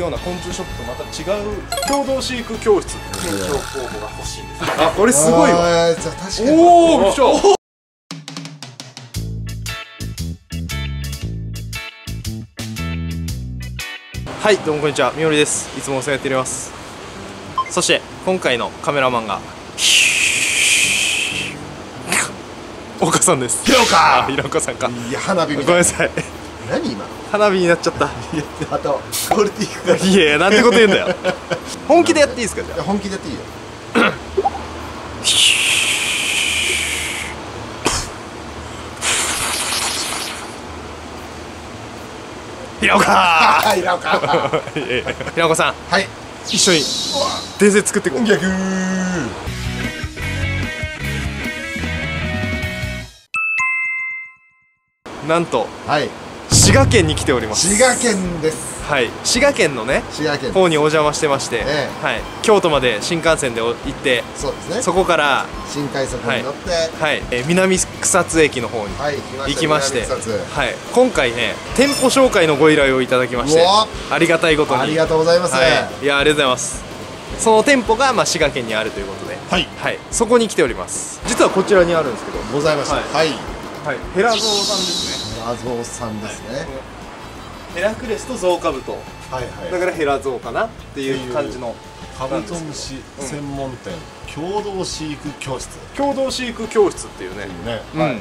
ような昆虫ショップとまた違う共同飼育教室店長候補が欲しいんです。あこれすごいわ。じゃあ確かにおおびっくりしたはいどうもこんにちは。みおりです。いつもお世話になっております。そして今回のカメラマンが。岡さんです平岡あ平岡さんかいや花火みたいごめんなさい何今花火になっちゃった。あとクオリティが。いいやいやなんてこと言うんだよ。本気でやっていいですかじゃや本気でやっていいよ。あ平岡はい平岡平岡さん。はい。一緒に。伝説作っていこう。逆。なんと。はい滋賀県に来ております。滋賀県です。はい。滋賀県のね滋賀県方にお邪魔してまして、ええ。はい、京都まで新幹線で行ってそうですね。そこから、新快速に乗ってはい。えー南草津駅の方にはい。行きまして、はい、今回ね店舗紹介のご依頼をいただきましてありがたいことに。ありがとうございます。はい、いやありがとうございます。その店舗が、まあ、滋賀県にあるということで、はい。はい、そこに来ております。実はこちらにあるんですけど、ございました。ははい。はい、ヘラゾウさんですね画像さんですね。ヘラクレスとゾウカブト。はいだからヘラゾウかなっていう感じの。カブトムシ専門店、共同飼育教室。共同飼育教室っていうね。ね、うん。はいはい。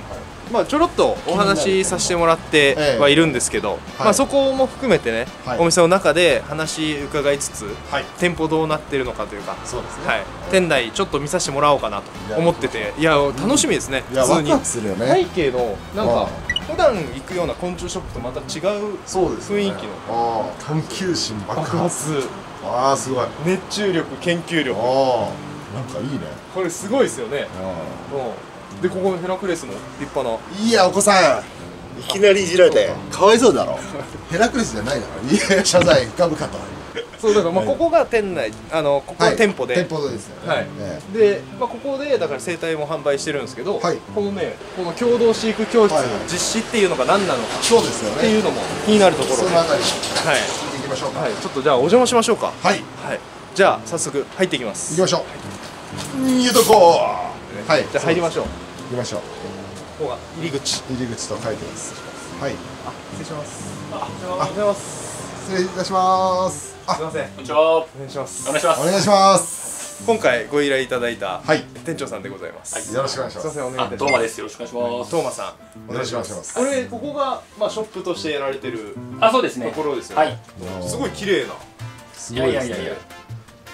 まあちょろっとお話しさせてもらってええ。はいるんですけど、まあそこも含めてね、はい。お店の中で話伺いつつ、はい。店舗どうなってるのかというか、そうですね、はい、店内ちょっと見させてもらおうかなと思ってて。いや楽しみですね、いや普通にワクワクするよね。背景のなんあか普段行くような昆虫ショップとまた違う雰囲気のああ探求心爆爆発。発ああすごい。あ熱中力研究力。あなんかいいね。これすごいですよね。あうん。でここヘラクレスも立派な。あいやお子さん。いきなりいじられて。か。わいそうだろ。ヘラクレスじゃないだろ。いや謝罪。深々とそうだからまあここが店内あのここは店舗で、店舗ですよね。はい。ねで、まあ、ここでだから生態も販売してるんですけど、はい。このねこの共同飼育教室実施っていうのが何なのかそうですよね。っていうのも気になるところそのあたりい。聞いていきましょうか。はい、ちょっとじゃあお邪魔しましょうか。はい。はい。じゃあ早速入っていきます。行きましょう。入れとこう。はい。じゃあ入りましょう。行きましょう。ここが入り口。入り口と書いてます。はい。あ失礼します。あおはようございます失礼いたします。あすいません。こんにちは。お願いしますお願いします。お願いします。今回ご依頼いただいたはい。店長さんでございます、よろしくお願いしす。いまますせんお願いいたします。あトーマです。よろしくお願いします。トーマさん。お願いします。これここがまあショップとしてやられてるあそうですね。ところですよはねい。すごい綺麗な。すいやごいですね。いやいやいや。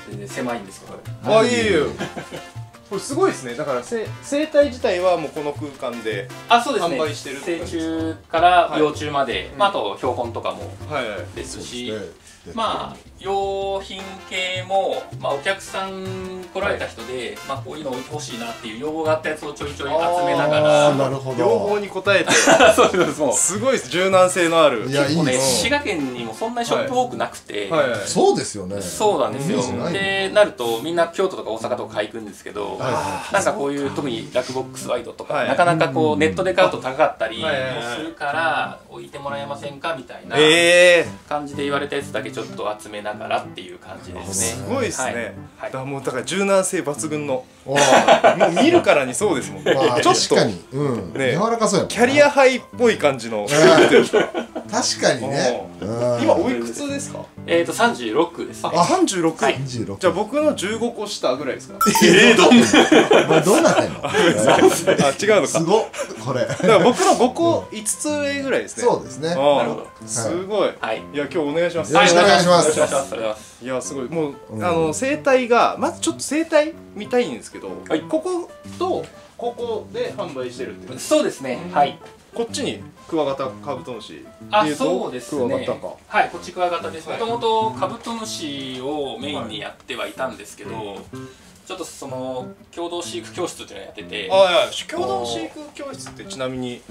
全然狭いんですけど。あいえいえ これすごいですね。だからせ生態自体はもうこの空間であそうですね。販売してるって成感じです虫からはい。幼虫まで、うん。まあ、あと標本とかもはいはい。ですし。ねでまあ用品系も、まあ、お客さん来られた人で、まあ、こういうの欲しいなっていう要望があったやつをちょいちょい集めながら。なるほど。両方に答えて。そうですそう。ですすごいです。柔軟性のある。いやいい滋賀県にもそんなにショップ多くなくて、はい。はい。そうですよね。そうなんですよ。でなるとみんな京都とか大阪とか行くんですけど、はなんかこういう特にラックボックスワイドとか、はい。なかなかこうネットで買うと高かったりもはいはいはい。するから置いてもらえませんかみたいなええ感じで言われたやつだけちょっと集めながらっていう感じですね。すごいですね、はい。はい。だもうだから柔軟性抜群のもう見るからにそうですもん、まあちょっと確かに。うん。ね柔らかそうやもんキャリアハイっぽい感じの、確かにね。うん。今おいくつですか？えっ、ー、と36ですね。あ36、はい。26じゃあ僕の15個下ぐらいですか？えーどんまあどうなってんの？あ違うのか。すごっ。これ。だから僕の5個5つ上ぐらいですね。そうですね。なるほど。すごい、はい。いや今日お願いします。ろしくお願いしまよろすしくお願いしますいやすごい。もう、うん。あの生態がまずちょっと生態見たいんですけど、はい。こことここで販売してるっていうそうですね。はい。こっちにクワガタカブトムシあっていと？そうですね。クワガタか。はいこっちクワガタです。はい。もともとカブトムシをメインにやってはいたんですけど、ちょっとその共同飼育教室っていうのをやってて。あいや共同飼育教室ってちなみに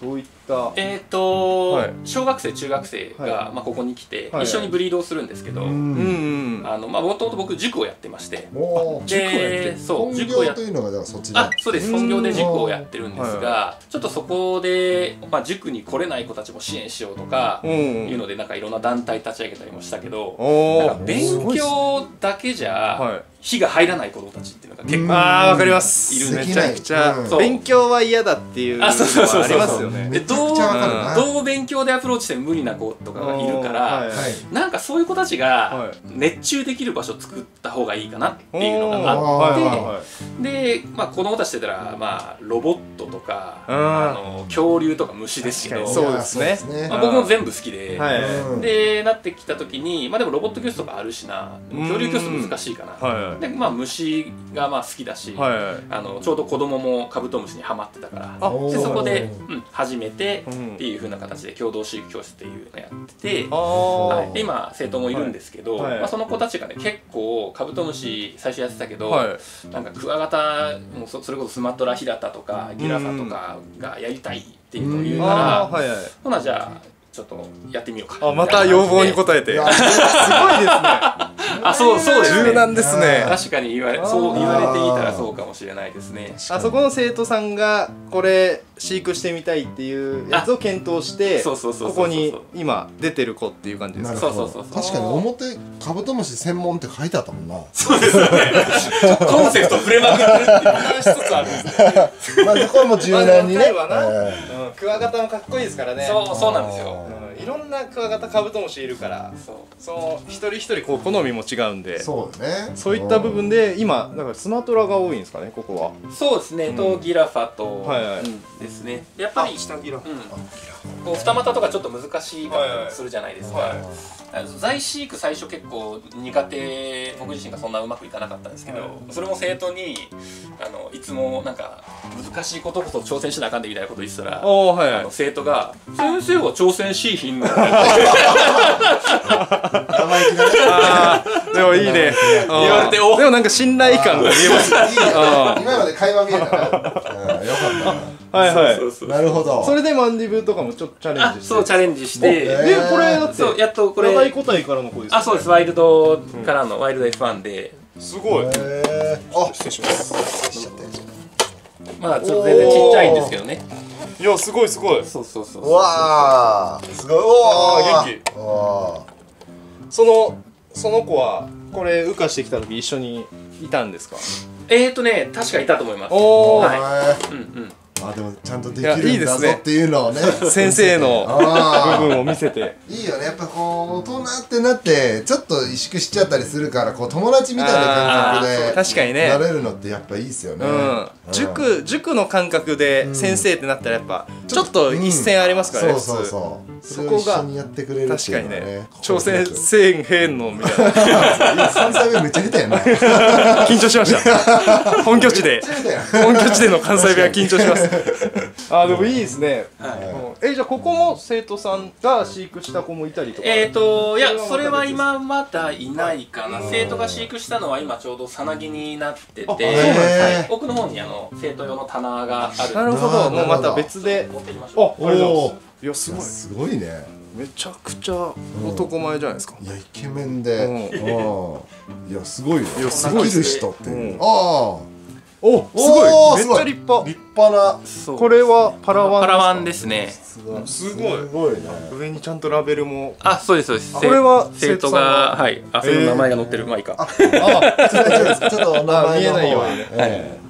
どういった？えっ、と、はい。小学生中学生が、はい。まあ、ここに来て、はい。一緒にブリードをするんですけど、もともと僕塾をやってまして。おー。塾をやってる。でそう本塾をやっ業というのがだからそっちであそうです。うん。本業で塾をやってるんですが、はちょっとそこで、まあ、塾に来れない子たちも支援しようとか、うん。いうのでなんかいろんな団体立ち上げたりもしたけど、おなんかー勉強だけじゃはい火が入らない子供たちっていうのが結構あーわかります。いるね。めちゃくちゃ。勉強は嫌だっていうのはありますよね。めちゃくちゃわかる。などう勉強でアプローチしても無理な子とかがいるから、はい。はいなんかそういう子たちはが熱中できる場所を作った方がいいかなっていうのがあはいって、はいはいで、まあ、子供たちって言ったら、まあ、ロボットとかうん。あの恐竜とか虫ですけどそうですね。いやそうですね。まあ、僕も全部好きで、でなってきた時に、まあ、でもロボット教室とかあるしな。恐竜教室難しいかな、はい。でまあ、虫がまあ好きだし、はいはい。あのちょうど子供もカブトムシにはまってたからあでそこでお、うん、始めてうん。っていう風な形で共同飼育教室っていうのをやってて、あはい、今生徒もいるんですけど、はい。はい。まあ、その子たちがね結構カブトムシ最初やってたけど、はい。なんかクワガタもうそそれこそスマトラヒラタとかギラファとかがやりたいっていうのを言うかあら、ーはいはい。ほなじゃあちょっとやってみようか。あまた要望に応えて。すごいですねあそうそうですね。柔軟ですね。確かに言われそう言われてみたらそうかもしれないですね。あそこの生徒さんがこれ飼育してみたいっていうやつを検討してここに今出てる子っていう感じですか？なるほどそうそうそう。確かに表カブトムシ専門って書いてあったもんな。そうですよね。コンセプト触れまくってるっていう話しつつあるんですね。まあそこはもう柔軟にね。まあわかるわなはいうん。クワガタもかっこいいですからね。そうそうなんですよ。うんいろんなクワガタカブトムシいるからそう。その一人一人こう好みも違うんでそうだね。そういった部分で今だからスマトラが多いんですかねここは。そうですね、とギラファと、はいはい。うんですね。やっぱり下ギラうん、こう二股とかちょっと難しいかったりするじゃないですか、在飼育最初結構苦手僕自身がそんなうまくいかなかったんですけど、はいそれも生徒にあのいつもなんか難しいことこそ挑戦しなあかんでみたいなこと言ってたら、おおはいはい。あの生徒が「先生は挑戦しいひんの? 」でもいいね。言われておでもなんか信頼感が見えます。今まで会話見えたな。うんよかったはいはい。そうそうななるほど。それでマンディブとかもちょっとチャレンあジして。そうチャレンジして、えー。でこれだってそうやっとこれ。個体からの子ですよね。あそうです。ワイルドからの、ワイルド F1 で。すごい。へえあ失礼します。しちゃってまだちょっと全然ちっちゃいんですけどね。いやすごいすごい。そうそうそううわー。すごい。おあー元気。おそのその子はこれ羽化してきた時一緒にいたんですか？えーとね確かいたと思います。おお、はい。ー。うんうんあでもちゃんとできるんだぞっていうのをね。先生の部分を見せて。いいよね。やっぱこう大人ってなってちょっと萎縮しちゃったりするからこう友達みたいな感覚で確かにね。なれるのってやっぱいいっすよね。うん、塾塾の感覚で先生ってなったらやっぱちょっと一線ありますからね、そうそう普通。そうそこが確かにねね挑戦せんへんのみたいな3歳目めっちゃ下手やな。緊張しました。本拠地で。本拠地での関西弁は緊張します あでもいいですね、はい。うん。えじゃあここも生徒さんが飼育した子もいたりとか？えーといやそそれは今まだいないかな。生徒が飼育したのは今ちょうどさなぎになっててはい。奥の方にあの生徒用の棚がある。なるほど。もうまた別で。持ってきましあょう。ありがとうございおますいやすごい。すごいね。めちゃくちゃ男前じゃないですか、いやイケメンで。うん。うんいやすごいよ。いやすごいる人って。うん。あおすごい。めっちおーすごい。ゃ立派。立派な。これはパラワンパラワンですね。すごい。すごいね。上にちゃんとラベルも。あそうですそうです。これは生徒がはい。あその名前が載ってる。まあいいか。あちょっと名前見えないようにね。ええ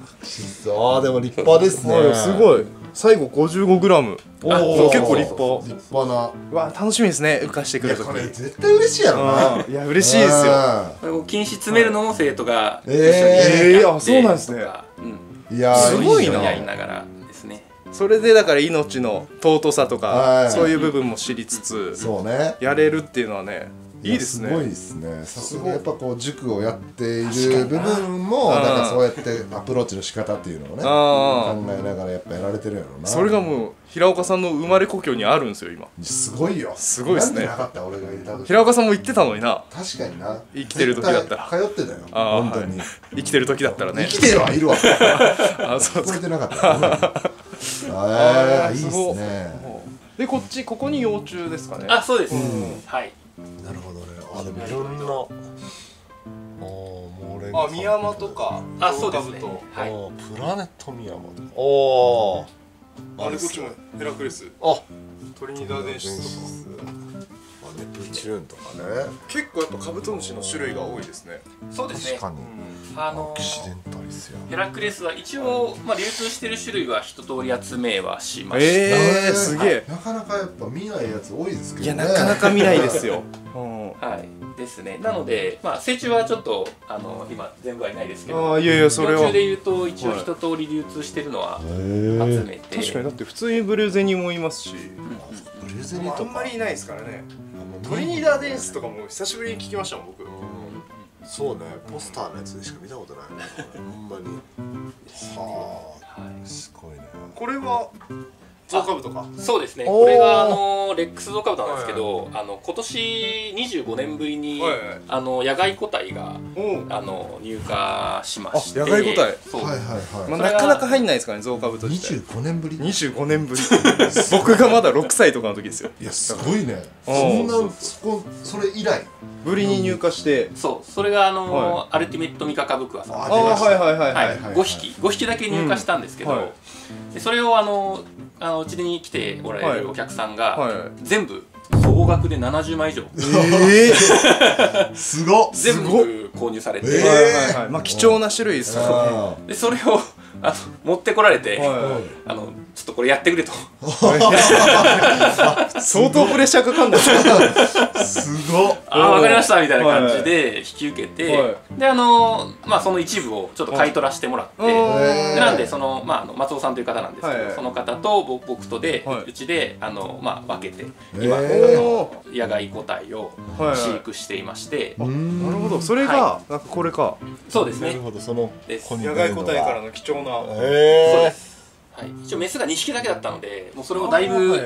ああでも立派ですね。はいすごい最後 55g おー。あ結構立派。立派な。うわ楽しみですね浮かしてくるときこれ絶対嬉しいやろな。うん。いや嬉しいですよ。禁止詰めるのも生徒が一緒にえーあそうなんですね。とかうん。いやーすごいな。やりながらですね。それでだから命の尊さとはい。かそういう部分も知りつつそうね。やれるっていうのはねいいですね。すごいですね。さすがやっぱこう塾をやっている部分もうんなんかそうやってアプローチの仕方っていうのをねあ考えながらやっぱやられてるんやろうな。それがもう平岡さんの生まれ故郷にあるんですよ今。すごいよ。すごいっすね。なんなかった俺がいた時平岡さんも言ってたのにな。確かにな。生きてる時だったら。通ってたよ。本当に、生きてる時だったらね。生きてるはいるわ。あそう聞こえてなかった。よ ああいいっすね。でこっちここに幼虫ですかね。あそうです、うん。はいなるほどね。あでもいろんな。あーもう俺あ宮山とかあそうですね。はい。プラネットミヤマおおトあれこっちもヘラクレス。あトリニダー電子とかあネプチューンとかね。結構やっぱカブトムシの種類が多いですね。そうですね。確かに。あのアクシデンタリスや。ヘラクレスは一応、まあ、流通してる種類は一通り集めはしました、えー、すげえ。なかなかやっぱ見ないやつ多いですけどね。いやなかなか見ないですよ、うん。はい。ですね。なので、まあ、成虫はちょっとあの今全部はいないですけどああいやいやそれは。幼虫でいうと一応一通り流通してるのは集めて、確かに。だって普通にブルーゼニもいますし。ブルーゼリーとか。いないですからね。あトリニダーデンスとかも久しぶりに聞きましたもん僕。そうねポスターのやつでしか見たことないねほんまに。ははあすごいね。これはゾウカブとか。い、そうですね。これがあのレックスゾウカブトなんですけど、あの今年25年ぶりに、はいはい。あの野外個体があの入荷しまして。あ野外個体。そう、はいはいまあ、はいそれはなかなか入んないですからねゾウカブとして。25年ぶり？25年ぶり。僕がまだ6歳とかの時ですよ。いやすごいね。あそんーなそこそれ以来ぶりに入荷して。そう。それがあの、はアルティメットミカカブクワさん。あはいはいはいはい。はい。はい5匹。5匹だけ入荷したんですけど、うん。はい。でそれをあのあのうちに来ておられるお客さんが、はい。全部総額で70枚以上。ええ すごっ。全部購入されて、えはいはいはいまあ貴重な種類ですよあでそれをあの持ってこられて、はあのちょっとこれやってくれと。い相当プレッシャーかかんないーすごっ。ああ分かりましたみたいな感じで引き受けて、はい。であのまあその一部をちょっと買い取らせてもらって、はい。でなんでその、まあ、あの松尾さんという方なんですけど、はい。その方と僕僕とで、はい。うちであの、まあ、分けて今、あの野外個体を飼育していまして、なるほど。それがはなんかこれか。そうですね。なるほどその野外個体からの貴重なそうへえです、はい、一応メスが2匹だけだったのでもうそれをだいぶ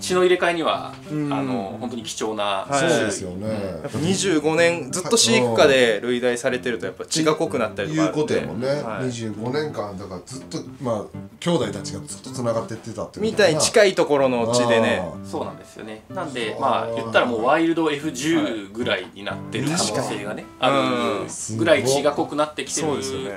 血の入れ替えには、うん。あの本当に貴重なはい。そうですよね。やっぱ25年ずっと飼育下で類題されてるとやっぱ血が濃くなったりとかいうことやもんね、はい。25年間だからずっとまあ兄弟たちがずっとつながってってたってみたいに近いところの血でね。そうなんですよね。なんでまあ言ったらもうワイルド F10 ぐらいになってる可能性がねあうん。るぐらい血が濃くなってきてる。そうですよね。ん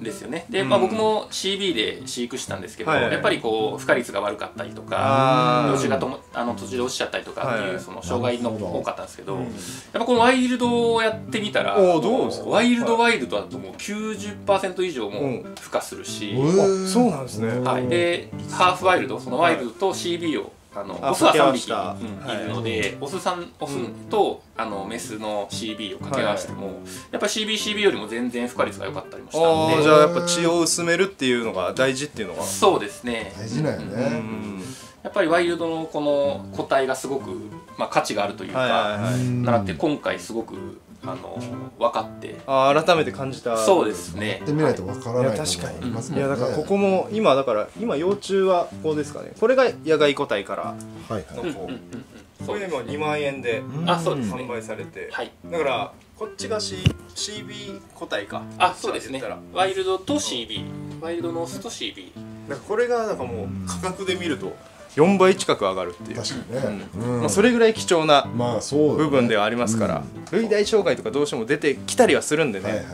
ですよね。で、うん。まあ、僕も CB で飼育したんですけど、はいはいやっぱりこう孵化率が悪かったりとか幼虫がともあの途中で落ちちゃったりとかってはいい。うその障害の多かったんですけど、うん。やっぱこのワイルドをやってみたらうですか？ワイルドワイルドだともう90%以上もうん。孵化するし、へーあそうなんですね。はい、でハーフワイルドそのワイルドと CB をあのあオスは3匹、い。いるので、オスさんオスと、あのメスの CB を掛け合わせても、やっぱ CBCB よりも全然孵化率が良かったりもしたんで。じゃあやっぱ血を薄めるっていうのが大事っていうのが。そうですね。大事なんようね、ん。やっぱりワイルドのこの個体がすごく、まあ、価値があるというか、はいはいはい。なって今回すごくあの分かって。あー改めて感じた。そうですね。やってみないとわからないいや確かに。いやだからここも今だから今幼虫はここですかね。これが野外個体からの方うこれ今2万円であそうですね。販売されて。はい。だからこっちが C CB 個体か。あそうですね。ワイルドと CB ワイルドのオスと CB だからこれがなんかもう価格で見ると4倍近く上がるっていう。確かにね、うん。まあ、それぐらい貴重なまあそうよね。部分ではありますから、類大障害とかどうしても出てきたりはするんでね、はいはい。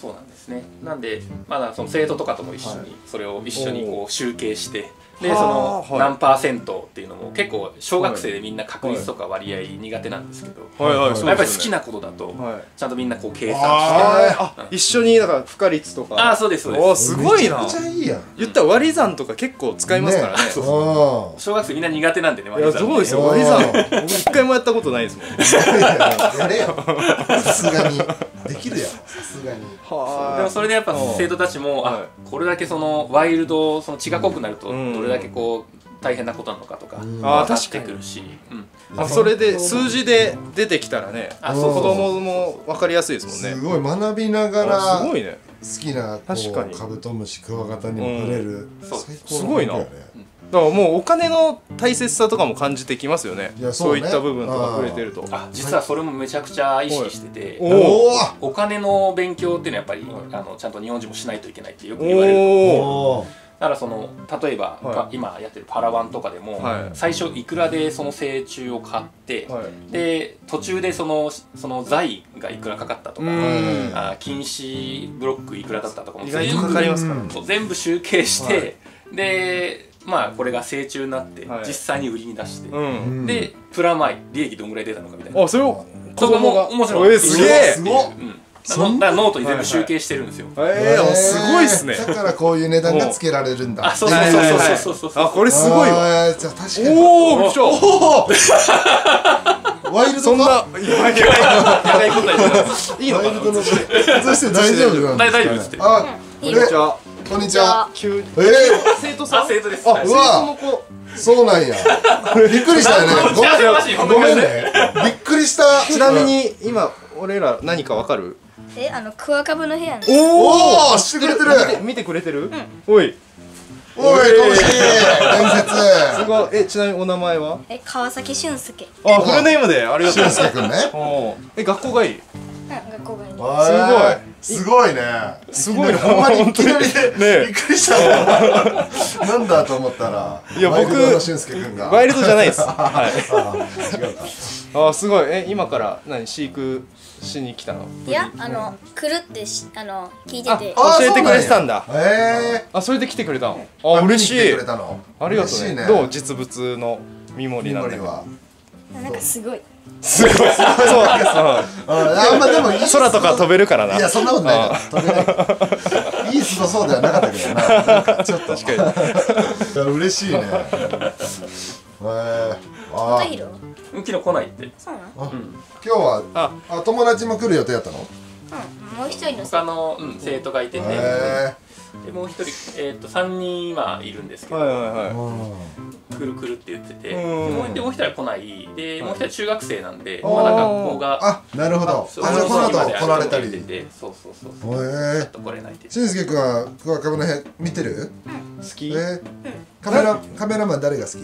そうなんですね。なんでまだその生徒とかとも一緒にそれを一緒にこう集計してでそはあのはい。何パーセントっていうのも結構小学生でみんな確率とか割合苦手なんですけど。やっぱり好きなことだとはい。ちゃんとみんなこう計算して。一緒にだから孵化率とか。ああそうですそうです。すごいな。めちゃくちゃいいやん。言ったら割り算とか結構使いますからね。小学生みんな苦手なんでねいやそうですよ割り算。僕一回もやったことないですもん。やいややれよ。さすがに。できるやろさすがに。はでもそれでやっぱ生徒たちも、はい。あこれだけそのワイルドその血が濃くなるとうん。どれだけこう大変なことなのかとかうん。分かってくるし、うん。あそれで数字で出てきたらねあ子供も分かりやすいですもんね。すごい。学びながらあすごいね。好きなこ確かに。うカブトムシクワガタにも触れる、そう。最高すごいな。だからもうお金の大切さとかも感じてきますよね。いやそそういった部分とか触れてると。あ実はそれもめちゃくちゃ意識してておおおお金の勉強っていうのはやっぱりあのちゃんと日本人もしないといけないってよく言われるだからその例えば、はい。パ今やってるパラワンとかでも、はい。最初いくらでその成虫を買って、はい。で途中でそのその財がいくらかかったとか、うん。あ禁止ブロックいくらだったとかも意外とかかりますか全部集計して、でまあこれが成虫になって、はい。実際に売りに出して、うん。でプラマイ利益どんぐらい出たのかみたいな。あそれを子供が。ももちろんえすげえ。すごっ。うんそんだからノートに全部集計してるんですよ。えー、すごいっすね。だからこういう値段がつけられるんだ。あそうそうそうそう。そうそうそうあこれすごいわ。じゃあ確かに。おおびっくりしたワイルドそんなかいやいややばいことないのかなワイルドのそして大丈夫なん大丈夫。あこれじゃあこんにちは急にえ生徒さんあ生徒です。あはいうわ生徒の子ー、そうなんやびっくりしたよねごめんねびっくりしたちなみに今俺ら何かわかるえあのクワカブの部屋の。おお知ってくれてる。見て見てくれてる？おい。おいかもしれ伝す説ごい。えちなみにお名前は？え川崎俊介。あフルネームで。ありがとう。俊介くんね。え学校がいい？うん学校がいい。すごい。すごいね。すごいねほんまにいきなりでねびっくりしたなんだと思ったらいや僕ワイルドの俊介くんが。ワイルドじゃないです。は いあ違うか。あすごい。え今から何飼育しに来たの？いやあの来るってしあの聞いてあて。あ教えてくれてたんだ。へえあそれで来てくれたの？あ嬉しい。見に来てくれたの？ありがとう嬉しいね。どう？実物のミモリミなんだは。なんかすごい。すごい。そう。ああんまでもいいうん空とか飛べるからな。いやそんなことない。から飛べない。いいすごそうではなかったけどな。なんかちょっと。確かに。嬉しいねへえあ音広昨日来ないって。そうなの？あ今日はあ。あ友達も来る予定やったの？うんもう一人の他の、うん、生徒がいてて、へでもう一人、えっと3人今いるんですけど、はいはいえはい。来る来るって言ってて、でうん。もうでもう一人は来ない。でもう一人は中学生なんで、あー。まだ学校が。あなるほど。あそうじゃあこの後来られたり。そうそうそうそう。へえちょっと来れないって俊介君はクワカブの部見てる？好き？えー。カメラカメラマン誰が好き？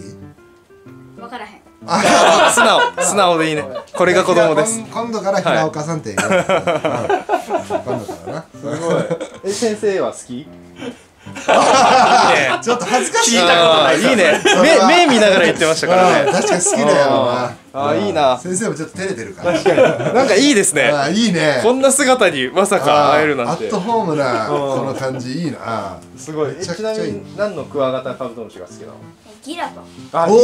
分からへん。あ 素直素直でいいね。これが子供です。今今度から平岡さんって 今度からな。すごい。え先生は好き？いいね。ちょっと恥ずかしい。聞いたことないね。目目見ながら言ってましたからね。うん確かに好きだよなあーいいな。先生もちょっと照れてるから。なんかいいですね。あーいいね。こんな姿にまさか会えるなんて。アットホームなうん。この感じいいな。すごい。ちないみに何のクワガタカブトムシが好きなの？えギラフあお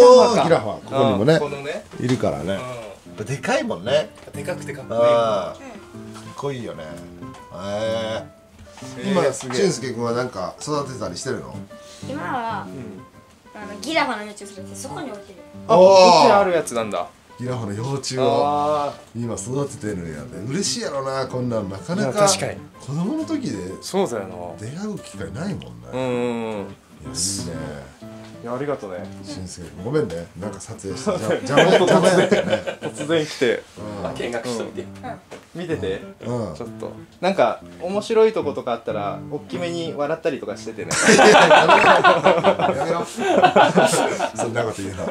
おギラファここにもね。このね。いるからね。でかいもんね。でかくてかっこいいああかっこいいよね。へえ今俊介君はなんか育てたりしてるの？今は、あのギラファの幼虫するってそこに置いてる。あこっちにあるやつなんだギラの幼虫をあ今育ててるんやで。嬉しいやろなこんなのなかなかいや確かに。子供の時であそうだよな。出会う機会ないもんね、いやうんうんうん。いいね。いやありがとうね。俊介君ごめんね。なんか撮影して ね。突然来て。まあ見学して。みて、見てて。うん、うんちょっと。なんか面白いとことかあったら大きめに笑ったりとかしててね。やめろ そんなこと言うのあ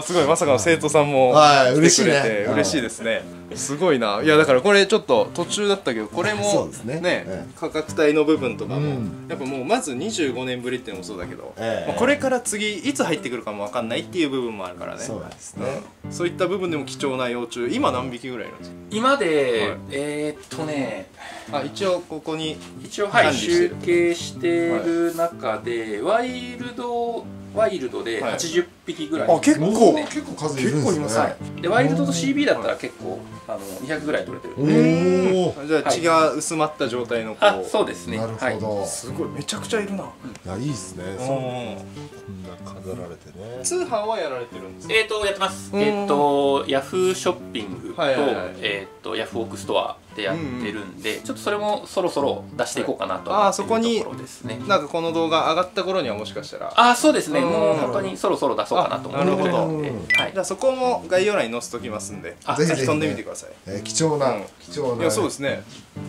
ーすごい。まさかの生徒さんもはい来てくれて嬉しいね嬉しいですね。すごいな。いやだからこれちょっと途中だったけどこれそもうですね。ねえ価格帯の部分とかもうん。やっぱもうまず25年ぶりっていうのもそうだけどええ。まあこれから次いつ入ってくるかも分かんないっていう部分もあるからね。そうですね。うん。そういった部分でも貴重な幼虫今何匹ぐらいいるんです今で、はい。えーっとねかあ一応ここに一応はい集る計してる中で、ワイルドワイルドではい。80匹ぐらい、あ結構。結構数いるんですね。結構いますはいでワイルドと CB だったら結構あの200ぐらい取れてる、おおじゃあ血が薄まった状態の子。あそうですね。なるほど、はい、すごいめちゃくちゃいるな、い、やいいですね。そんな飾られてね。通販はやられてるんですか？えー、とやってます。うんえー、とヤフーショッピングと,、はいはいはい。えー、とヤフオクストアってやってるんで、ちょっとそれもそろそろ出していこうかなとはいあーそこに思っているところですね。なんかこの動画上がった頃にはもしかしたら。ああそうですね。うんもう本当にそろそろ出そうかなと思ってるあなるので、はい。じゃあそこも概要欄に載せときますんであぜひ飛んでみてくださいえー貴重な、うん。貴重な、いやそうですね。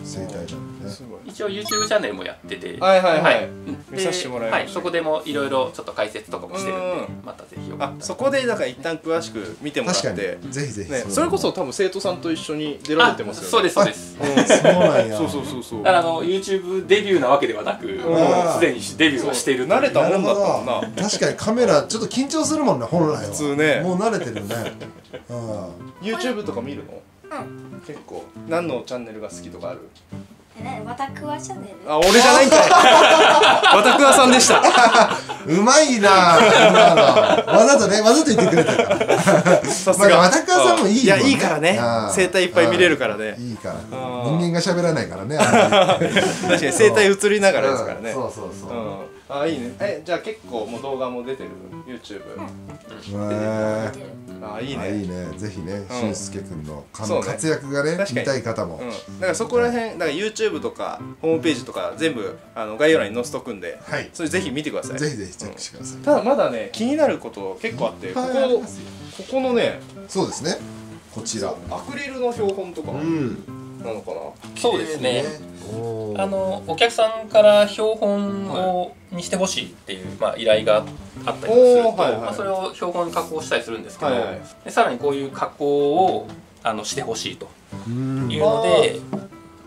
生態なんでね。すごい。一応 YouTube チャンネルもやってて。はいはいはい。うん見させてもらいました。はい、そこでもいろいろちょっと解説とかもしてるんでうんまたぜひよかあったら。そこでだから一旦詳しく見てもらっ確かてに。ぜひぜひ。ねそれこそ多分生徒さんと一緒に出られてますよね。そうですそうですそうなんや。そうそうそうそう。だからあの YouTube デビューなわけではなくもうすでにデビューをしている慣れたもんだったもんど。な確かにカメラちょっと緊張するもんね本来は。普通ね。もう慣れてるね。う ん YouTube とか見るの？うん。結構。何のチャンネルが好きとかある？えねわたくわチャンネルあ俺じゃないんかい。わたくわさんでした。うまいな今の。わざとねわざと言ってくれた。からさすまあがわたくわさんもいいいやいいからね。あー生態いっぱい見れるからね。いいからうん。人間が喋らないからねあんまり。確かに生態映りながらですからね。うんそうそうそう。うん。あいいね。えじゃあ結構もう動画も出てる？YouTube へ見てるあいいーあいねいね。ぜひねうん。俊介君のかそうね。活躍がね見たい方も。うん、だからそこら辺だから YouTube とかホームページとか全部あの概要欄に載せとくんではい。それぜひ見てください。ぜひぜひチェックしてください。ただまだね気になること結構あってここここのねそうですね。こちら。アクリルの標本とかうん。なのかな、そうですね。あのお客さんから標本を、にしてほしいっていう、まあ、依頼があったりもすると、おーはいはい。まあ、それを標本に加工したりするんですけど、はいはい。でさらにこういう加工をあのしてほしいとうんいうので、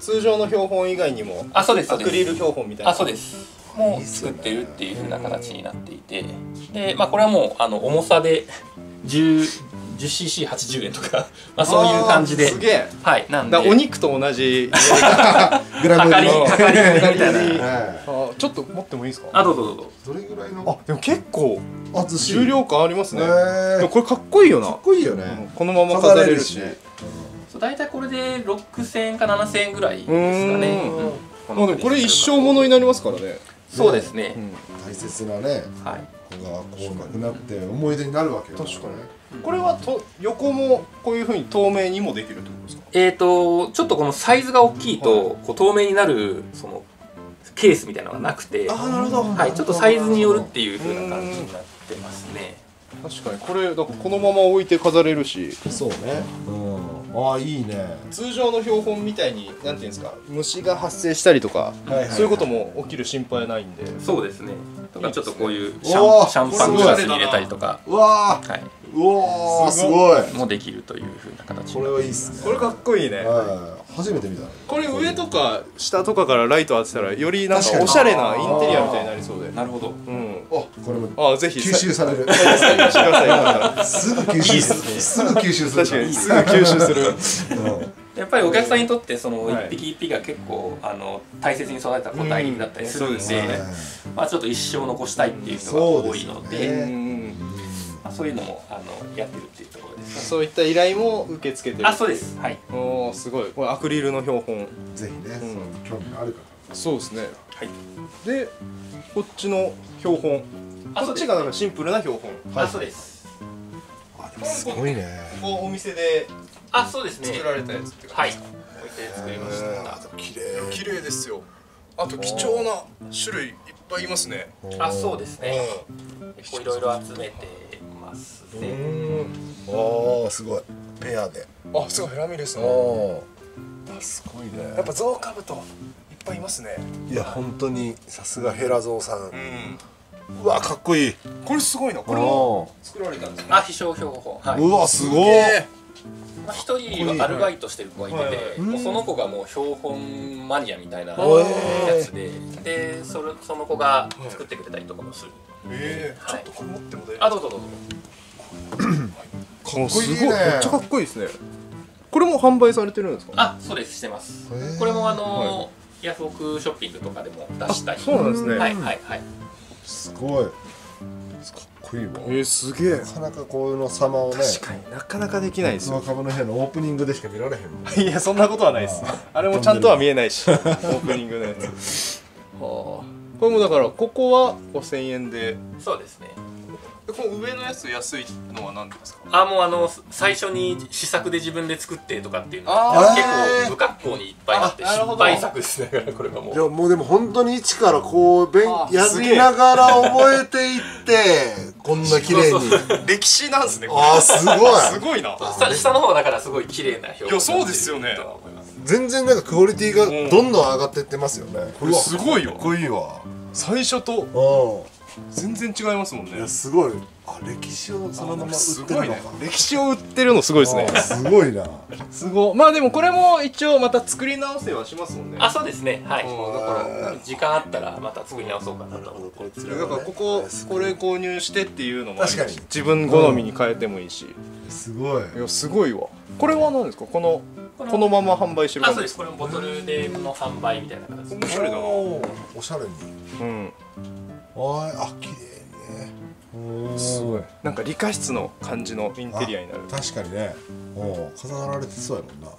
通常の標本以外にもあそうですそうです。アクリル標本みたいな。あそうです。もう作ってるっていう風な形になっていて。で、まあ、これはもうあの重さで 10, 10cc80 円とか、まあ、そういう感じで。すげえ。はいなんで。お肉と同じ。グラムの。量りみたいな。はあちょっと持ってもいいですか？あどうぞどうぞ。いどれぐらいの？あでも結構重量感ありますね、これかっこいいよかなっこいいよね。このまま飾れるし。ねそう大体これで6000円か7000円ぐらいですかうねうん。まあでもこれ一生ものになりますからね。そうですね、大切なねはい。子がこうなくなって思い出になるわけよ確かに。これはと横もこういうふうに透明にもできるってことですか？えー、とちょっとこのサイズが大きいと、こう透明になるそのケースみたいなのがなくてあなるほど。はい、ちょっとサイズによるっていう風な感じになってますね。確かに。これだからこのまま置いて飾れるし。そうね。うんああいいね。通常の標本みたいになんていうんですか虫が発生したりとか、はいはいそういうことも起きる心配ないんで。そうですね。とかちょっとこういうシャンシャンパングラスに入れたりとか、うわはい、ーうわーすごい。もできるという風な形これはいいっすね。これかっこいいね。はい。初めて見た。これ上とか下とかからライト当てたらよりなん確かおしゃれなインテリアみたいになりそうで。なるほど。うん。あこれもあぜひ。吸収される。採用してくださいよかったらすぐ吸収するすぐ吸収する。確かに。すぐ吸収する。うん。やっぱりお客さんにとってそのはい。一匹一匹が結構あの大切に育てた個体だったりするんで,、うん。そうですね。まあ、ちょっと一生残したいっていう人が多いのうですよねそういうのもあのやってるっていうところですそういった依頼も受け付けてる。あそうです。はい。おおすごい。これアクリルの標本。ぜひねその興味のある方そうですね。はい。でこっちの標本。あこっちがなんかシンプルな標本。あそうです。あでもすごいね。ここお店であそうですね。作られたやつって感はいじですか、置いて作りました、綺麗。綺麗ですよあと貴重な種類いっぱいいますね。あそうですね。結構いろいろ集めてますうねん。おーすごい。ペアで。あすごいフェラミレスの。おーすごいね。やっぱゾウカブトいっぱいいますね。いや本当にさすがヘラゾウさん。うん。うわかっこいい。これすごいな。これもお作られたんですね。あ飛翔標本。はい。ーうわすごいまあ、一人はアルバイトしてる子がいてはいて、もうその子がもう標本マニアみたいなやへつで、でそれその子が作ってくれたりとかもする。ええちょはいっとこれ持っても大丈あどうぞどうぞ。夫かっこいいね。すごいめっちゃかっこいいですね。これも販売されてるんですか？あそうですしてます。これもあのーヤフオクショッピングとかでも出したり。そうなんですね。はいはいはい。すごい。かっこいいわえー、すげえ。なかなかこういうの様をね確かになかなかできないですよ。若株の部屋のオープニングでしか見られへん。もんいやそんなことはないです。あれもちゃんとは見えないし オープニングのやつ。はあ。これもだからここは5000円で。そうですね。この上のやつ安いのは何ですか？あもうあの最初に試作で自分で作ってとかっていうのあがー。結構不格好にいっぱいあって失敗作ですねこれはもいうやもうでも本当に一からこう勉あやりながら覚えていってこんな綺麗に。歴史なんですねこれ。ああすごい。すごいな。下下の方はだからすごい綺麗な表いやそうですよね。とは思います全然なんかクオリティがどんどん上がってってますよね。これすごいよ。かっこいいわ。最初とう全然違いますもんね。んいやすごい。あ歴史をそのまま売すってるのかごいね歴史を売ってるのすごいですね。すごいな。すごい。まあでもこれも一応また作り直せはしますもんね。あそうですね。はい。うん。だから時間あったらまた作り直そうかなと思って。こいつだからこここれ購入してっていうのも確かに。自分好みに変えてもいいし、すごい。いやすごいわ。これは何ですか？このこのまま販売してるあそうです。これもボトルでの販売みたいな形で。面白いな。おしゃれに。うんあ綺麗にね。すごい。なんか理科室の感じのインテリアになる。確かにね。おお飾られてそうやもんな。こ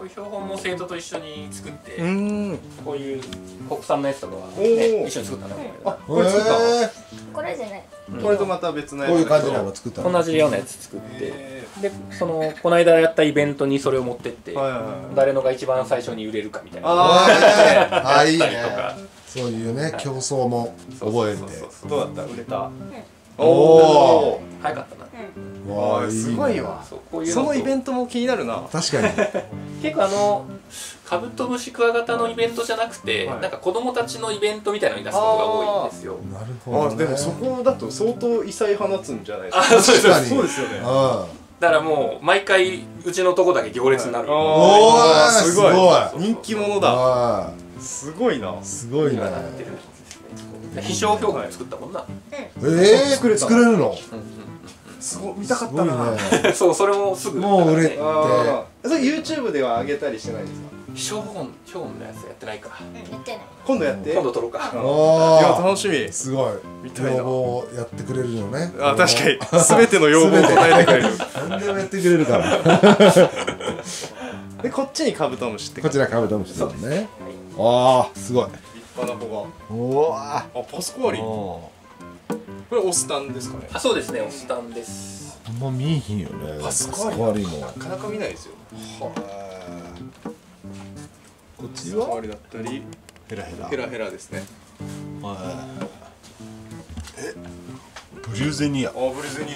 ういう標本も生徒と一緒に作って、うん。こういう国産のやつとかは、ね、一緒に作ったのあこれ作ったの？へこれじゃない。これとまた別のーやつ。こういう感じなの作ったの。同じようなやつ作ってへでそのこの間やったイベントにそれを持ってって、ーはいはいはい。誰のが一番最初に売れるかみたいな。ああーいいねそういうね競争も覚えそうそう。て。そうどうだった売れた。おお早かったな。わあすごいわ。そうこういうそのイベンントも気になるな。確かに。結構あのカブトムシクワガタのイベントじゃなくて、はい。なんか子供たちのイベントみたいなのに出すことが多いんですよ。なるほどね。あでもそこだと相当異彩放つんじゃないですあかそうです。確かに。そうですよね。あだからもう毎回うちのとこだけ行列になる、おーすごい。すごい。人気者だ。あすごいな。ーすごいね今な。ってるん。ですね飛翔標本作ったもんな、えー？作れた。作れるの？すごい。見たかったな。ね。そうそれもすぐ。もう売れて。それ YouTube では上げたりしてないんですか？飛翔本標本のやつやってないか。やってない。今度やって。今度撮ろうか。いやあ楽しみ。あすごい。見たいな。やってくれるよね。あ確かに。全ての要望を答えてくれる。何でもやってくれるから。でこっちにカブトムシってこちらカブトムシだもんねああすごい。立派な子が。おわあパスコアリこおれオスタンですかね。あそうですねおスタンです。あんま見えひんよね。パスコアリもなかなか見ないですよ。こっちパスコアはリだったりヘラヘラ。ヘラヘラですね。えブリューゼニア。あブリゼニ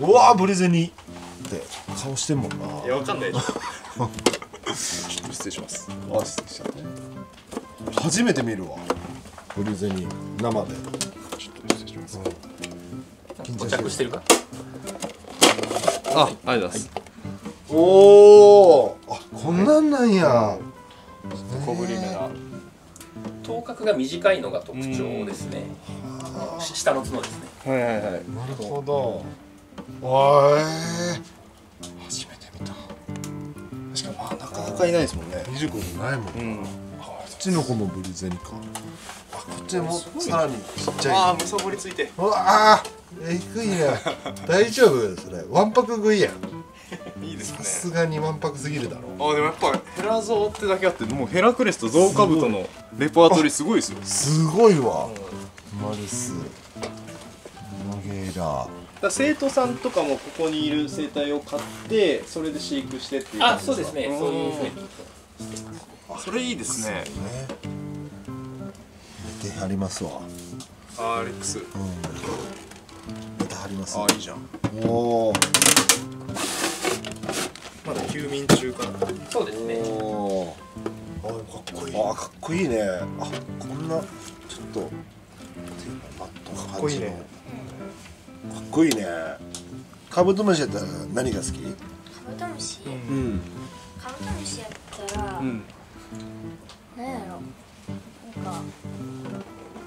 うわーブリュゼニって顔してんもんな。いやわかんないでしょ ちょっと失礼します。あ失礼したね。初めて見るわ。ブリュゼニ生で。ちょっと失礼します。緊固着してるか？あありがとうございます。おおあこんなんなんや。小ぶりめな。頭角が短いのが特徴ですね。し下の角ですね。はいはいはい。なるほど。おーかいないですもんね。25度ないもんうん。あこっちの子もブリゼニかあこっちもさらにちっちゃい。ああむさぼりついて。うわあえぐいね 大丈夫？それ。わんぱく食いや。んいいですさすがにわんぱくすぎるだろあでもやっぱヘラゾウってだけあってもうヘラクレスとゾウカブトのレパートリーすごいですよ。すごいわ。マルス。ノゲーラだ生徒さんとかもここにいる生態を買ってそれで飼育してっていうあそうですね。そういうふうに。それいいですね。ね。見てはりますわ。あーレックス。うん。見てはりますあーいいじゃん。おおまだ休眠中かな。そうですね。あかっこいい。あかっこいいね。あこんなちょっとマットな感じの。かっこいいねかっこいいね。カブトムシやったら何が好き？カブトムシ？うん。カブトムシやったら、うん。なんやろ？なんか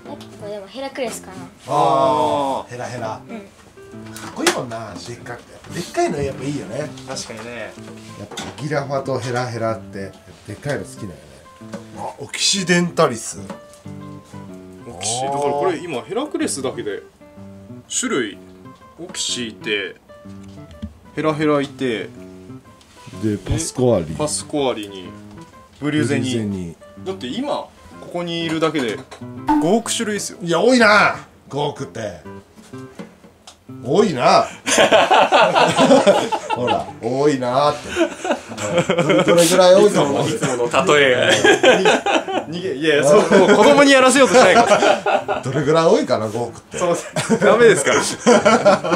なんかでもヘラクレスかな。あヘラヘラ。うん。かっこいいもんなでっかくて。でっかいのやっぱいいよね。あ確かにね。やっぱギラファとヘラヘラってでっかいの好きだよね。あオキシデンタリス。オキシだからこれ今ヘラクレスだけで種類オキシいてヘラヘラいてでパスコアリパスコアリにブリュー。ゼににだって今ここにいるだけで5億種類ですよ。いや多いな！5億って多いな。ほら多いなって。うんどれぐらい多いと思う？いつもの例えが。ね逃げいやいやそうもう子供にやらせようとしないから。どれぐらい多いかな5億って。そうダメですから。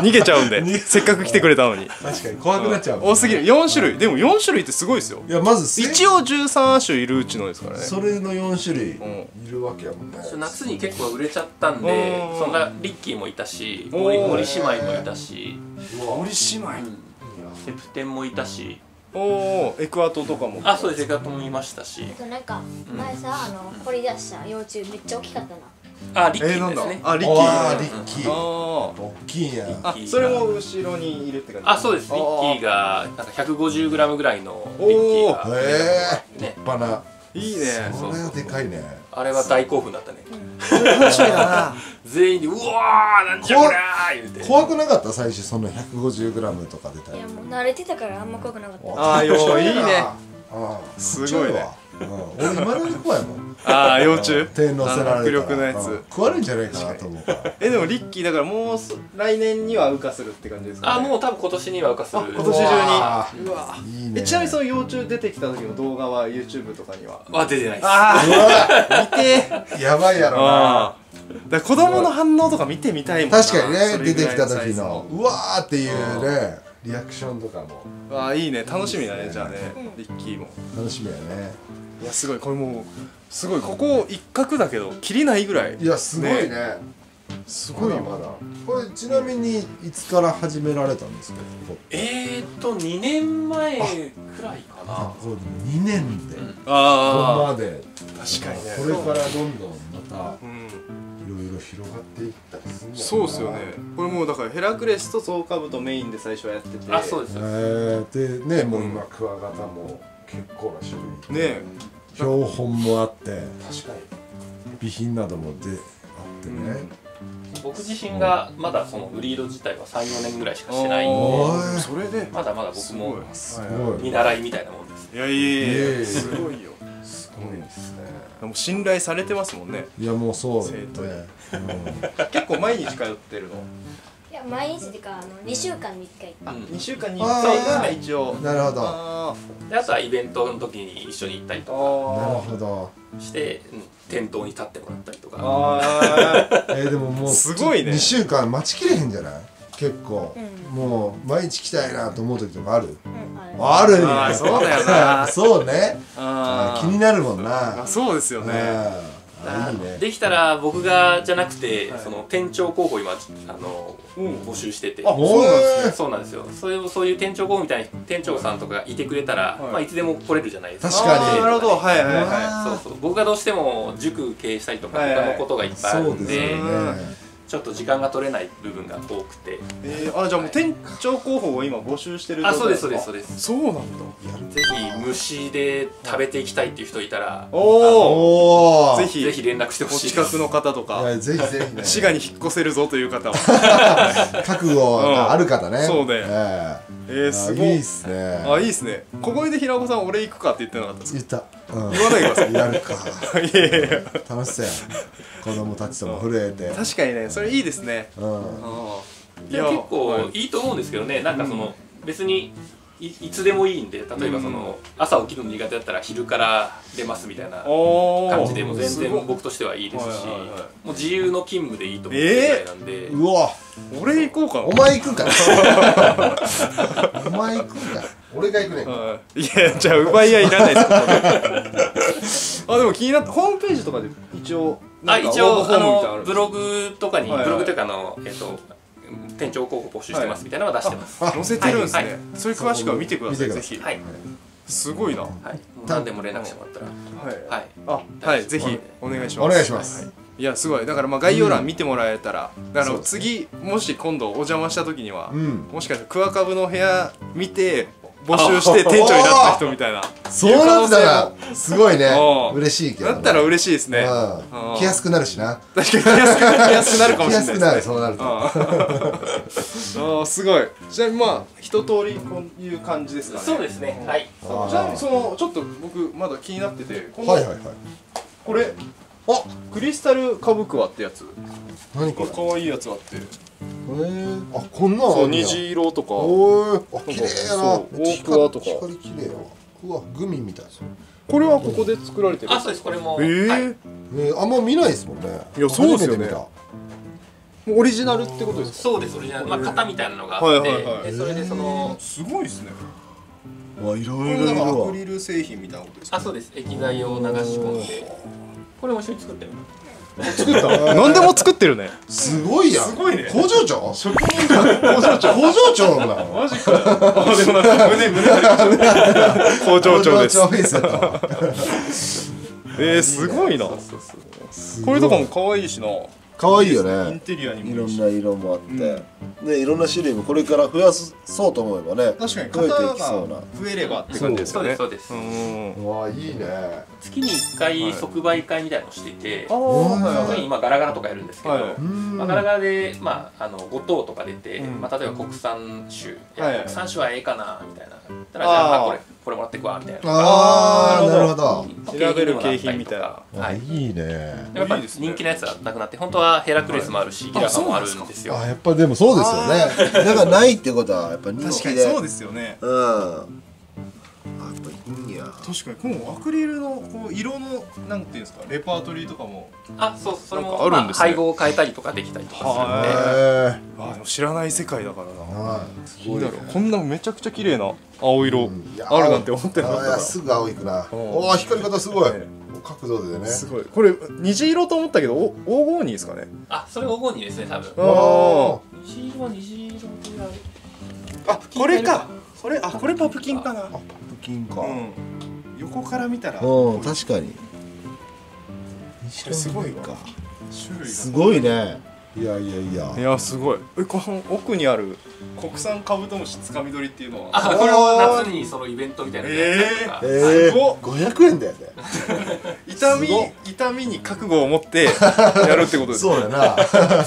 逃げちゃうんで。せっかく来てくれたのに。確かに怖くなっちゃうもん多すぎる。4種類。でも4種類ってすごいですよ。いやまずせ一応13種いるうちのですからね。それの4種類ん。いるわけやもんね。夏に結構売れちゃったんでうん。そんなリッキーもいたし森森姉妹もいたし。森姉妹？セプテンもいたし。おおエクアトとかも。あそうです。エガトもいましたし。あとなんか前さあの掘り出した幼虫めっちゃ大きかったな。あリッキえー、なんだ？ー。ですねあリッキー。リッキーあ大きいんやーあそれも後ろにいるって感じ？あそうです。リッキーがなんか 150g ぐらいのリッキーが。へえね。立派な。いいね。それはでかいねあれは大興奮だったね。全員で「うわーなんじゃこりゃー!」言うて。怖くなかった？最初その 150g とか出たらいやもう慣れてたからあんま怖くなかった。あーよいいね。ああすごいねうん、俺今だに怖いもん。ああ幼虫？手乗せられた迫力のやつ。うん。食われるんじゃないかなと思う。からえでもリッキーだからもうす来年には羽化するって感じですか、ね、あもう多分今年には浮かする。あ今年中に。うわうわ。いいね。えちなみにその幼虫出てきた時の動画は YouTube とかには？は出てないです。ああ見て。やばいやろな。ああだから子供の反応とか見てみたいもんな。確かにね出てきた時の。うわーっていうねリアクションとかも。ああいいね。楽しみだねじゃあねうんリッキーも。楽しみやねいやすごいこれもうすごいここ一角だけど切りないぐらい。いやすごいね。すごいまだ。これちなみにいつから始められたんですか？ここえーっと2年前くらいかな。ここ2年で。うん。こあこまで。確かにね。これからどんどんまたうんいろいろ広がっていったりするんだそうっすよね。これもうだからヘラクレスとゾウカブトメインで最初はやってて。あそうですでねもう今クワガタも結構な種類。ね標本もあって確かに。備品などもであってね、僕自身がまだそのブリード自体は34年ぐらいしかしてないんおでーそれで。まだまだ僕も見習いみたいなもんです。いやいやいやすごいよ。すごいですね。でも信頼されてますもんね。いやもうそうだ生徒に。ね、結構毎日通ってるの？いや毎日でかあの2週間に1回。あ、うん。2週間に1回が一応。うん、なるほど。なあであとはイベントの時に一緒に行ったりーとるあほど。して、うん、店頭に立ってもらったりとか。あ えー、でももうすごいね。2週間待ちきれへんじゃない？結構、うん。もう毎日来たいなと思う時とかある？うんああるあーそうだよな。そうね。あ気になるもんな。あそうですよねできたら僕がじゃなくて、はい。その店長候補今あの、うん。募集してて。あそうなんですね。そうなんですよ。そういうそういう店長候補みたいな店長さんとかがいてくれたら、はい。いまあ、いつでも来れるじゃないですか。確かに。なるほど。はいはいはあーそうそう。僕がどうしても塾経営したりとかはいはい。他のことがいっぱいあそるで,、うんですよねちょっと時間が取れない部分が多くて。いえー、あじゃあもう店長候補を今募集してるあそうですそうですそうです。そうなんだ。ぜひ虫で食べていきたいっていう人いたらおおおおぜひ。ぜひ連絡してほおしい近くの方といかやぜひぜひね。滋賀に引っ越せるぞという方。は 覚悟がある方ね、そうね。えええー、すごい。あいいっすね。あいいっすね。小声で平岡さん俺行くかって言ってなかったです言った、うん、言わないでください。やるかいやいやいや。楽しそうや子供たちとも震えて。確かにね。それいいですね。うん。うん。いでも結は構いいと思うんですけどね。なんかその、別にいいつでもいいんで例えばその、朝起きるの苦手だったら昼から出ますみたいな感じでも全然僕としてはいいですし、もう自由の勤務でいいと思ってるぐらいなんで、うわ俺行こうかな。お前行くんかお前行くんか俺が行くねん。はい。いやじゃあ奪い合いいらないですあでも気になったホームページとかで一応あなんか？一応あのブログとかに、はいはい。ブログというかあの、えっと店長候補募集してますみたいなのは出してます。あ載せてるんですね、はい。はいそれ詳しくは見てください見てください。ぜひ、はい、すごいな。ははい、何でも連絡してもらったら、い、はい、あはい。ぜひお願いします。お願いします。はい。いやすごい。だからまあ概要欄見てもらえたら、だからそうですね。次もし今度お邪魔した時には、うん。もしかしたらクワカブの部屋見て募集して店長になった人みたいな。そうなったらすごいね。うん。嬉しいけどだったら嬉しいですね。来やすくなるしな。確かに来やすくなるかも来やすくなしれないですね。るそうなると。あーすごい。ちなみにまあ一通りこういう感じですかね。そうですね、はい、ちなみにそのちょっと僕まだ気になっててこの、はいはいはい。これあクリスタルカブクワってやつ。何これ？可愛いやつあって。ー、あこんなそう虹色とか。おーあ綺麗やな。大桑とか。光綺麗やわ。うわグミみたい。これはここで作られてる。あそうです。これも、えー？はいえー、あんま見ないですもんね。いやそうですよね。オリジナルってことですか？そうですオリジナル、まあ、型みたいなのがあって、はいはいはい。でそれでそのすごいですね。わいろこいろアクわリル製品みたいなことですか？あそうです。液剤を流し込んでこれも一緒に作ったよ作った？何でも作ってるね。すごいやん。すごいね。工場長？職人じゃん工場長工場長。なのマジかでもなんか胸胸 工場長です工場長フェイスやったわえー、すごいな。これとかも可愛いしな可愛いよインねテリアにもいいし。んな色もあって、でいろんな種類もこれから増やそうと思えばね確かに増え型ていきそうな。が増えればって感じですよね。そうですそうです。うん。うわいいね。月に1回即売会みたいなのをしていて、ああはい。特に今ガラガラとかやるんですけど、はい。うん。まあ、ガラガラで、まあ、あの5等とか出て、うん。まあ、例えば国産種、国産種はええかなみたいな。たらじゃあこれこれもらってくわみたいな。ああなるほど。調べる景品みたいな。はい。いいね。やっぱいいですね。人気のやつはなくなって本当はヘラクレスもあるし、ギラファもあるんですよ。あやっぱでもそうですよね。だからないってことはやっぱ人気で。ですよね。うんいいんや。確かにこのアクリルのこう色のなんていうんですかレパートリーとかも。あそうそれもかあるんですね。まあ、配合を変えたりとかできたりとかするんで。あでも知らない世界だからな。えはい。すごいね。いいだろうこんなめちゃくちゃ綺麗な青色あるなんて思ってなかった。すぐ青いくな。うん。おお光り方すごい。ね。角度でね。すごい。これ虹色と思ったけどお黄金にですかね。あそれ黄金にですね多分。あ虹色は虹色である。あこれかこれあこれパプキンかな。パプキンか。うん。横から見たら。うん確かに。すごいわ。か。種類が。すごいね。いやいやいや。いやすごい。えこの奥にある国産カブトムシつかみ取りっていうのは。あこれは夏にそのイベントみたいなのやったりとか、ええすごっ。500円だよね。痛み痛みに覚悟を持ってやるってことです そうやな。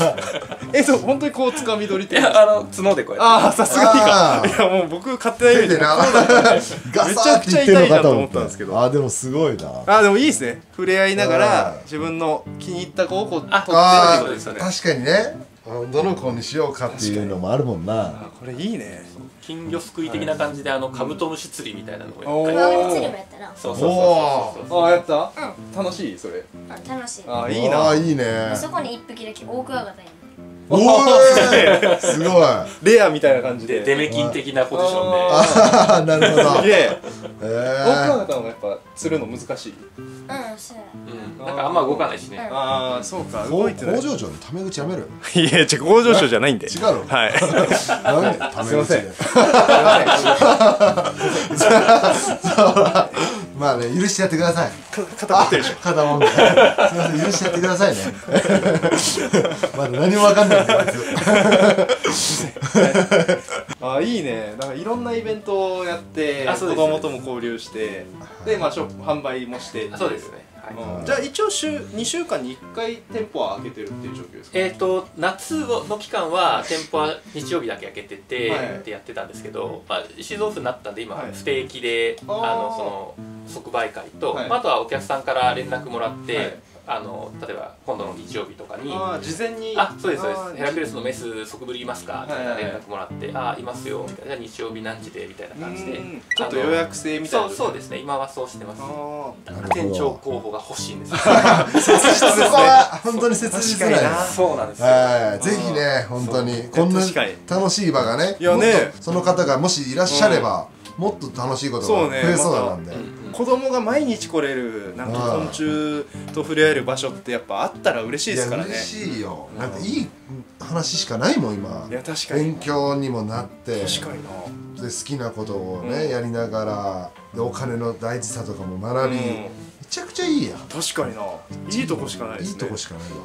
えそう本当にこうつかみ取りっていやあの角でこうやって。ああさすがにか。いやもう僕勝手なイメージ手でな。こうだって言ってるのかと思っめちゃくちゃ痛いなと思ったんですけど。あでもすごいな。あーでもいいですね。触れ合いながうんら自分の気に入った子をこうあ取あってってことですよね。ー確かにね。うんどの子にしようかっていうのもあるもんな。あこれいいね。金魚すくい的な感じであのカブトムシ釣りみたいなのをやった。り釣りもやったな。そうそうそうあやった。う楽しいそれ。あ楽しい。あいいな。あーいいね。そこに一匹だけオオクワガタいるおーすごい。あレアみたいな感じで。でデメキン的なポジションで。ああなるほど。すげえ。えオオクワガータの方がやっぱ釣るの難しい。うん。そうやうん、なんかあんま動かないしね。ああそうか。こ動いてない。工場長のタメ口やめるいや違う工場長じゃないんで。違うの？はい。なんでタメ口すいません。でま あね許してやってください。肩凝ってるでしょ肩もんですいません許してやってくださいね。まだ何もわかんないんだよ あいいいね。なんかいろんなイベントをやって子供とも交流してでまあショップ販売もしてあそうですね、じゃあ一応週2週間に1回店舗は開けてるっていう状況ですか？えー、と夏の期間は店舗は日曜日だけ開けてて、はい。ってやってたんですけど、まあ、シーズンオフになったんで今はい。不定期で、あーあのその即売会と、はい。まあ、あとはお客さんから連絡もらって、はいあの例えば今度の日曜日とかにああ事前に？あそうですそうです。ヘラクレスのメス即売りいますか？みたいな連絡もらって、ああいますよみたいな。じゃあ日曜日何時で？みたいな感じで。うん。ちょっと予約制みたいな。そうそうですね。今はそうしてます。店長候補が欲しいんですよ。そこは本当に切実なそうなんですよ。はい、ぜひね、本当に。こんな楽しい場がね、いやね。もっとその方がもしいらっしゃれば、もっと楽しいことそうねが増えそうななんで、うん子供が毎日来れるなんか昆虫と触れ合える場所ってやっぱあったら嬉しいですからね。嬉しいよ、なんかいい話しかないもん今。いや確かに。勉強にもなって。確かにな。で好きなことをね、うん。やりながらでお金の大事さとかも学び、うん。めちゃくちゃいいやん。確かにな。いいとこしかないですね。いいとこしかないわ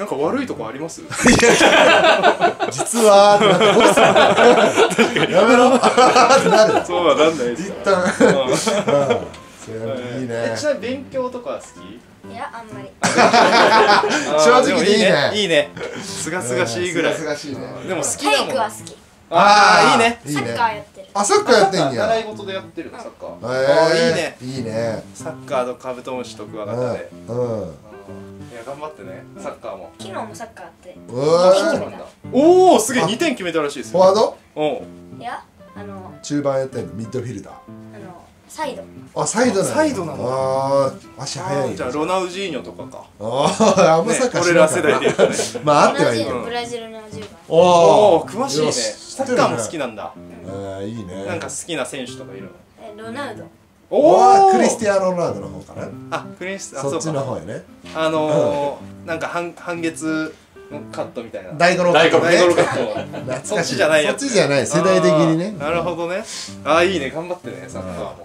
なんか悪いとこあります？実は やめろ。ってなるそうはなんないです一か旦いいね。えちなみに勉強とか好き？いやあんまり。正直でいいね。いいね。すがすがしいぐらい。しいね。でも好き体だもん。育は好き。ああいいね。サッカーねやってる。あサッカーやってん習やい事でやってるのサッカー。いいね。いいね。サッカーとカブトムシとクワガタで。うん。うんいやや頑張ってね。サッカーも。昨日もサッカーあって。うそうわなんだおおすげえあ2点決めたらしいですフォワード？う。んいやあの中盤やってんのミッドフィルダー。あのサイド。あサイドなんだサイドなんだあー足速いよじゃあロナウジーニョとかか。あああんまねサッカー俺ら世代で言うとね。まああってはいいブラジルよブラジルの10番おおお詳しいね。サッカーも好きなんだ。ああいいね。なんか好きな選手とかいるの？えロナウドおおおクリスティアーノ・ロナウドの方かな。あクリスあそっちそうか。の方やね。あのーなんか半半月カットみたいな。大五郎大五郎大五郎カねット。懐かしい。そっちじゃないやつ。そっちじゃない世代的にね。あーなるほどね。ああいいね。頑張ってねサッカーも。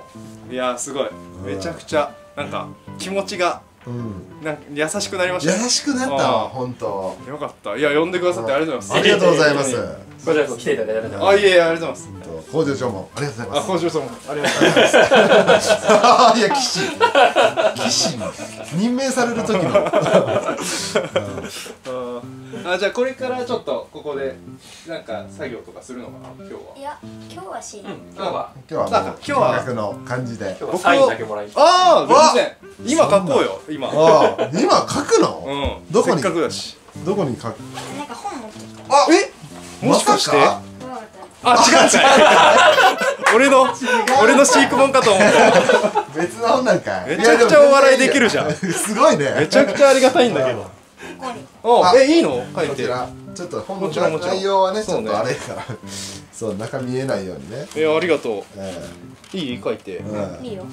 いやーすごい。めちゃくちゃなんか気持ちがうん。なんか優しくなりまし優たね。しくなった本当。よかった。いや呼んでくださってありがとうございます。ありがとうございますこちらこそ来ていただいてありがとうございあいえいえありがとうございます。本当工場長もありがとうございあ、ます。工場さんもありがとうございます。いや騎士騎士任命される時の。う んあ、じゃあこれからちょっとここでなんか作業とかするのかな、今日は。いや今日はし、ます今日は。あ今日はもう今日は。金額の感じで。今日はサインだけもらいあわあ、全然。今書こうよ、今。ああ今書くの？うん。どこに？せっかくだし。どこに書く？なんか本持ってきた。あえ、もしかして？あ、違うんかい。俺の俺の飼育本かと思った。か別の本なんかいめちゃくちゃお笑いできるじゃんすごいねめちゃくちゃありがたいんだけど。ここにおあえいいの？書いて。こちらちょっと本の内容はねちょっとあれやからそう中見えないようにねえありがとえう。いい書いて。えうんいいよ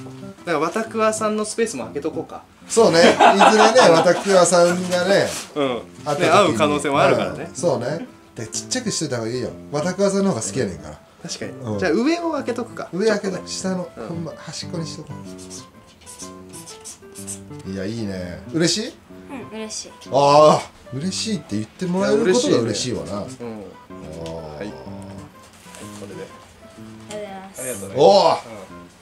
だからわたくわさんのスペースも開けとこうか。そうねいずれね 私はさんがねうん。ね会う可能性もあるからねうん。そうねでちっちゃくしといた方がいいよ。私はさんの方が好きやねんから。確かうん。に。じゃあ上を開けとくか。上開けとね。た下のほんま端っこにしとこう。いやいいね。嬉しい？うん嬉しい。ああ嬉しいって言ってもらえることが嬉嬉しいわな。あうん。ー。はい。これで。ありがとうございます。ありがとうね。おおうん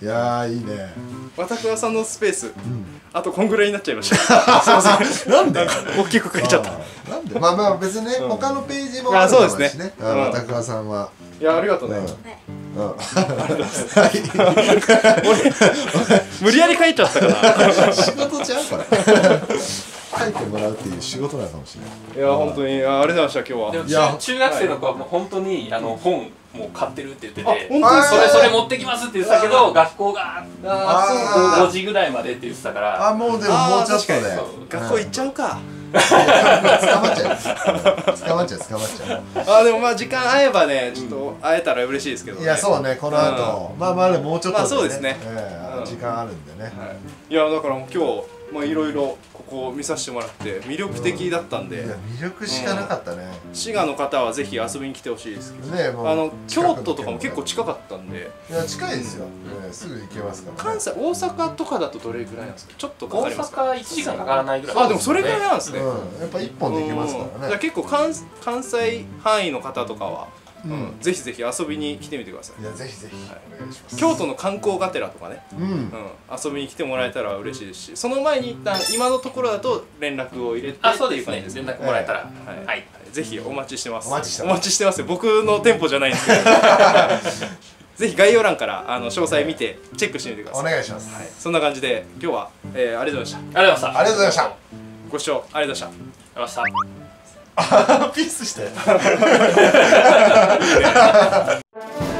いやーいいね。わたくわさんのスペース、ん。あとこんぐらいになっちゃいました。すいません。なんで？大きく書いちゃった。なんで？まあまあ別にね、うん。他のページもあるあそうですね。だろしうん。うん。高川さんは、いやありがとうね、うん。はい。うん、はい。無理やり書いちゃったから。仕事ちゃうこれ書いてもらうっていう仕事なのかもしれない。いや本当に。あありがとうございました今日は。いや。中中学生の子はもう本当にあの本もう買ってるって言ってあてそれそれ持ってきますって言ってたけど学校がああー5時ぐらいまでって言ってたから。あもうでももうちょっとであー確学校行っちゃうか、捕まっちゃう。捕まっちゃう。捕まっちゃう。あでもまあ時間合えばねちょっと会えたら嬉しいですけどね。いやそうね。この後、まあまあでももうちょっとまあそうですね。ええうん時間あるんでね、はい、いやだからもう今日まあいろいろここ見させてもらって魅力的だったんで、いや魅力しかなかったね、滋賀の方はぜひ遊びに来てほしいですけど。ねあの京都とかも結構近かったんで。いや近いですよ、ねすぐ行けますから、ね、関西大阪とかだとどれぐらいなんですか？ちょっとかか大りますか？阪1時間かからないぐらい。あでもそれぐらいなんですね、うん、やっぱ一本で行けますかうん。らねじゃあ結構関関西範囲の方とかは、うん。うん。ぜひぜひ遊びに来てみてください。いやぜひぜひ。お願いします。京都の観光がてらとかね、うん。うん、遊びに来てもらえたら嬉しいですしその前に一旦今のところだと連絡を入れてあそうですね。連絡もらえたら。はい。はい。ぜひお待ちしてます。お待ちしてます。お待ちしてますよ。僕の店舗じゃないんですけど。ぜひ概要欄からあの詳細見てチェックしてみてください。お願いします、はい、そんな感じで今日は、えーありがとうございました。ありがとうございました。ありがとうございました。ご視聴ありがとうございました。ありがとうございましたピースして。